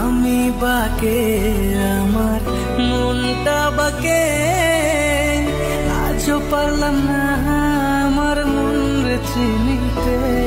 আমি বাকে আমার মনটা বাকে। আজও পারলাম না আমার মন চিনিতে।